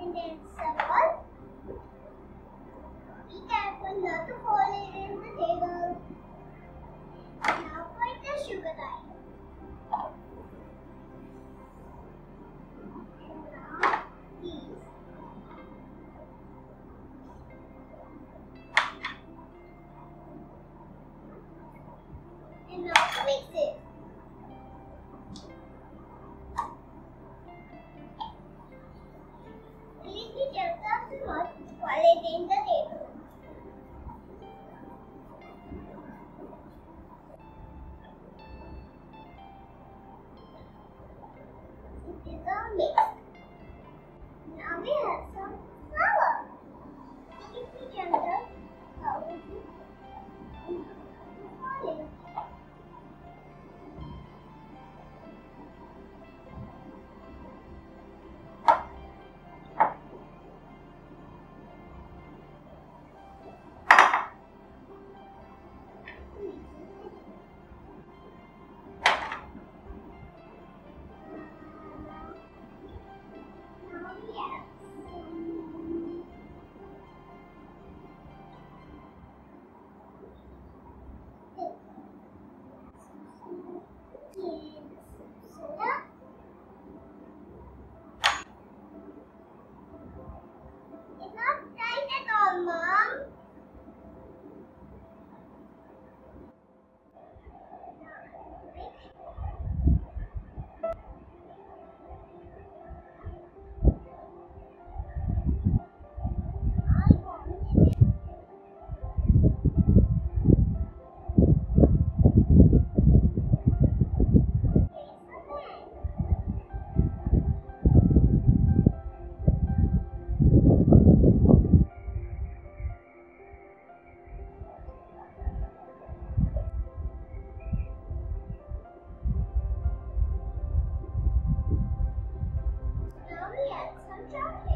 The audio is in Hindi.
And then circle. Be careful not to fall in कैसे पुलिस की चर्चा से मत वाले दिन तक देखो It's on me. Johnny.